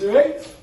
Right?